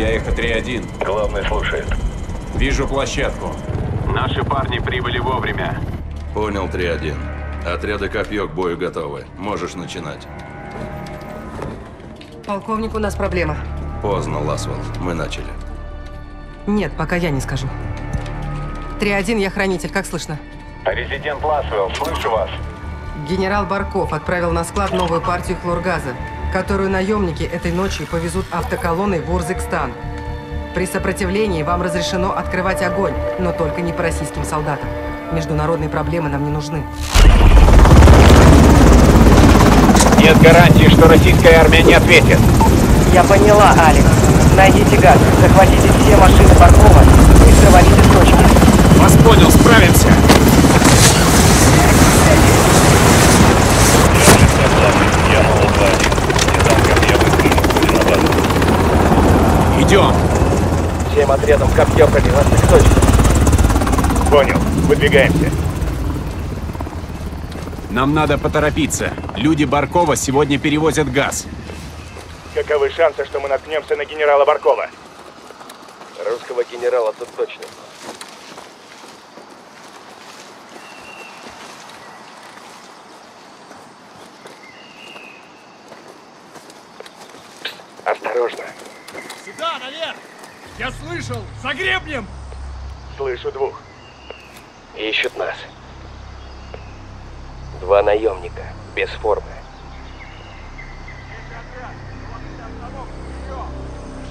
я эхо 3-1. Главный слушает. Вижу площадку. Наши парни прибыли вовремя. Понял, 3-1. Отряды Копье к бою готовы. Можешь начинать. Полковник, у нас проблема. Поздно, Ласвелл. Мы начали. Нет, пока я не скажу. 3-1, я хранитель, как слышно? Резидент Ласвелл, слышу вас. Генерал Барков отправил на склад новую партию хлоргаза, которую наемники этой ночью повезут автоколонной в Урзикстан. При сопротивлении вам разрешено открывать огонь, но только не по российским солдатам. Международные проблемы нам не нужны. Нет гарантии, что российская армия не ответит. Я поняла, Алекс. Найдите газ, захватите все машины Баркова и срывайте с точки. Вас понял, справимся. Идем. Всем отрядам копье пробиваться к точке. Понял. Выдвигаемся. Нам надо поторопиться. Люди Баркова сегодня перевозят газ. Каковы шансы, что мы наткнемся на генерала Баркова? Русского генерала тут точно. Осторожно. Сюда, наверх! Я слышал! За гребнем! Слышу двух. Ищут нас. Два наемника, без формы.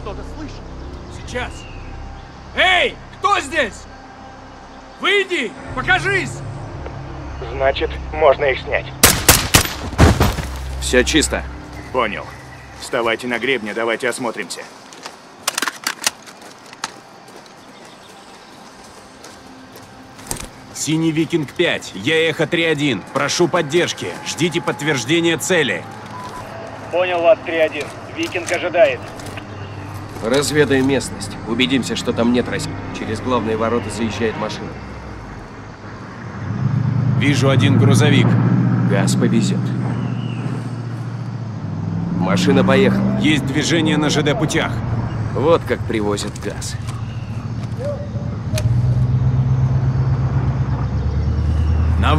Что-то слышу. Сейчас. Эй, кто здесь? Выйди! Покажись! Значит, можно их снять. Все чисто. Понял. Вставайте на гребне, давайте осмотримся. Синий Викинг 5, я эхо 3-1. Прошу поддержки. Ждите подтверждения цели. Понял вас, 3-1. Викинг ожидает. Разведаем местность. Убедимся, что там нет России. Через главные ворота заезжает машина. Вижу один грузовик. Газ повезет. Машина поехала. Есть движение на ЖД-путях. Вот как привозят газ.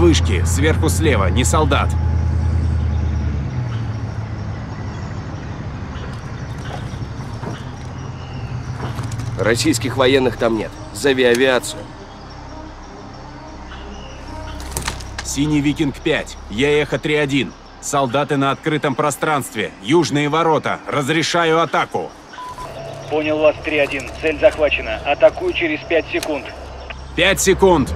Вышке, сверху слева, не солдат. Российских военных там нет. Зови авиацию. Синий Викинг 5, я эхо 3-1. Солдаты на открытом пространстве. Южные ворота. Разрешаю атаку. Понял вас, 3-1. Цель захвачена. Атакую через 5 секунд. Пять секунд.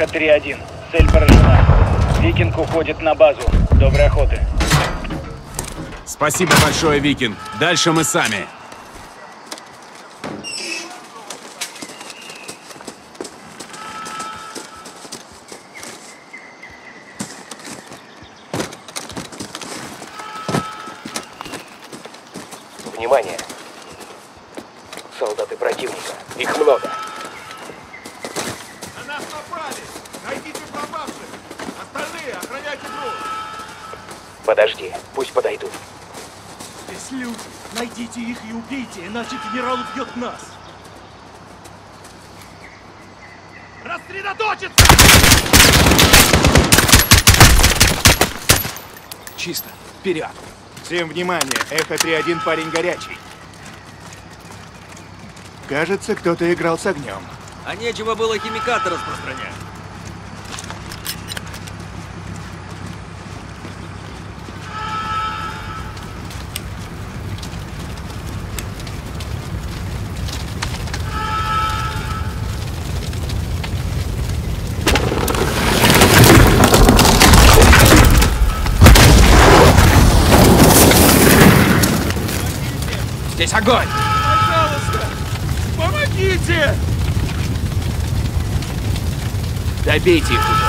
Эхо 3-1. Цель поражена. Викинг уходит на базу. Доброй охоты. Спасибо большое, Викинг. Дальше мы сами. Внимание! Солдаты противника. Их много. Подожди, пусть подойдут. Здесь люди! Найдите их и убейте, иначе генерал убьет нас! Рассредоточиться! Чисто. Вперед. Всем внимание, Эхо 3-1 парень горячий. Кажется, кто-то играл с огнем. А нечего было химикаты распространять. Здесь огонь! Пожалуйста! Помогите! Добейте их уже!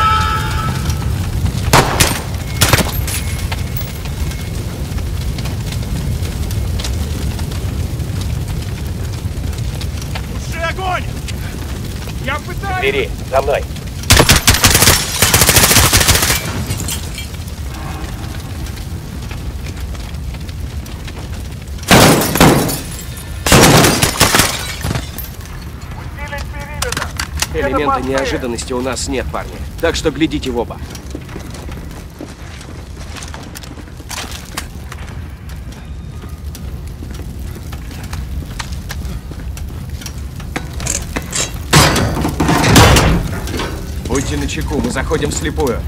Уже огонь! Я пытаюсь... Двери, за мной. Элемента неожиданности у нас нет, парни. Так что глядите в оба. Будьте начеку, мы заходим вслепую.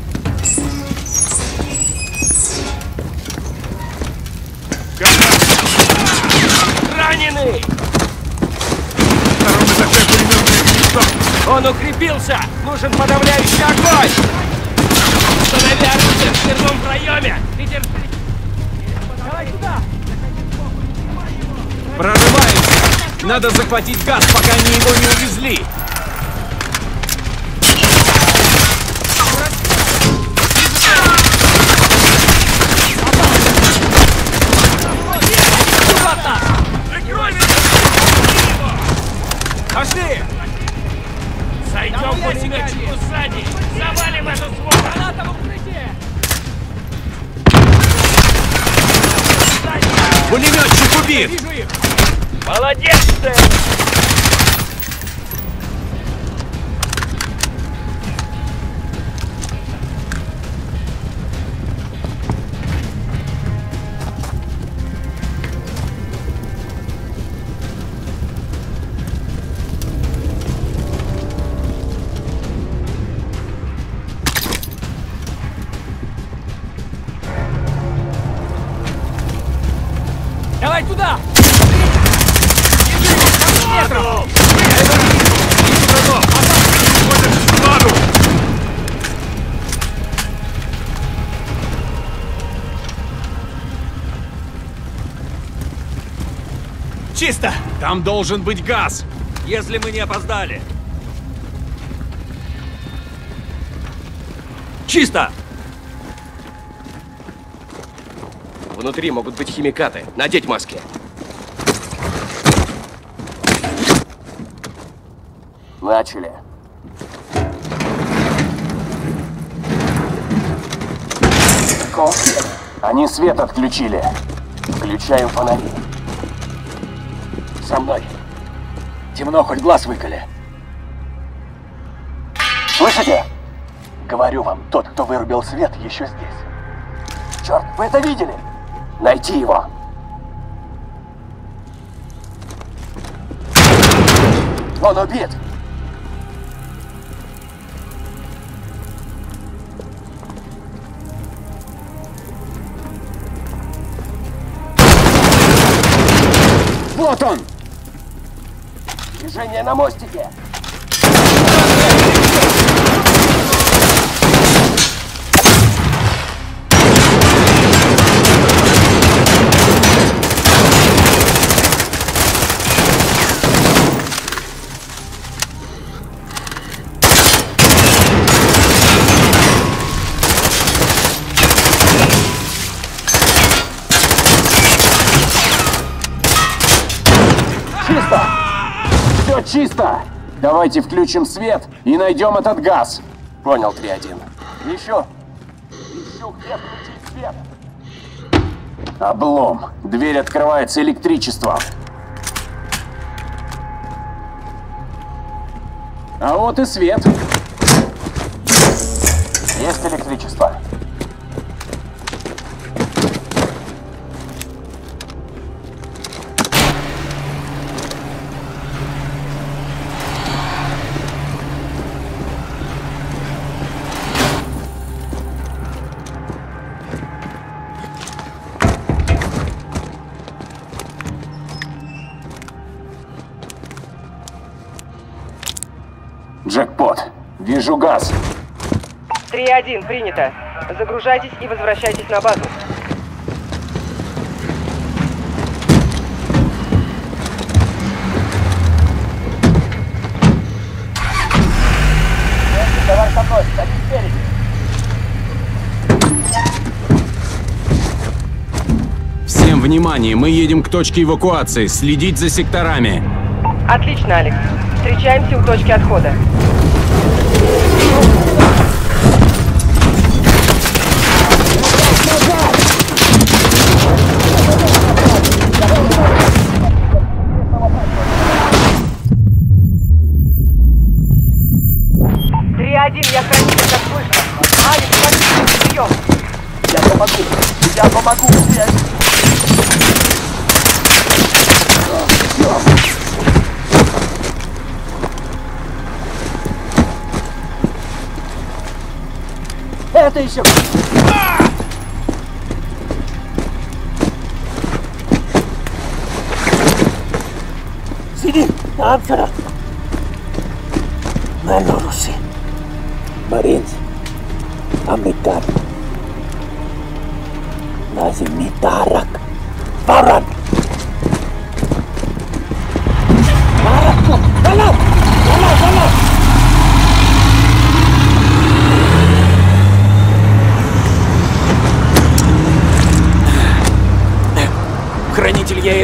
Он укрепился! Нужен подавляющий огонь! Установи оружие в дверном проеме! И держи... Давай сюда! Прорываемся! Надо захватить газ, пока они его не увезли! Пулеметчик Давай туда! Чисто! Там должен быть газ! Если мы не опоздали. Чисто! Внутри могут быть химикаты. Надеть маски. Начали. Ко. Они свет отключили. Включаю фонари. Со мной. Темно, хоть глаз выколи. Слышите? Говорю вам, тот, кто вырубил свет, еще здесь. Черт, вы это видели? Найти его. Он убит. Вот он! Движение на мостике! Чисто! Давайте включим свет и найдем этот газ. Понял, 3-1. Еще. Ищу, где включить свет. Облом. Дверь открывается электричеством. А вот и свет. Есть электричество. Вижу газ. 3-1, принято. Загружайтесь и возвращайтесь на базу. Товар со мной, садись. Всем внимание, мы едем к точке эвакуации, следить за секторами. Отлично, Алекс. Встречаемся у точки отхода. Это еще... Sini, tahan sana. Mä en orusi. Marines. Amikan.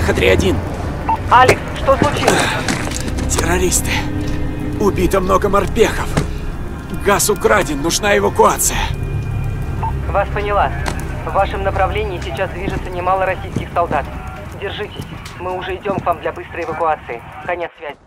Яеха 3-1. Алекс, что случилось? Террористы. Убито много морпехов. Газ украден, нужна эвакуация. Вас поняла. В вашем направлении сейчас движется немало российских солдат. Держитесь. Мы уже идем к вам для быстрой эвакуации. Конец связи.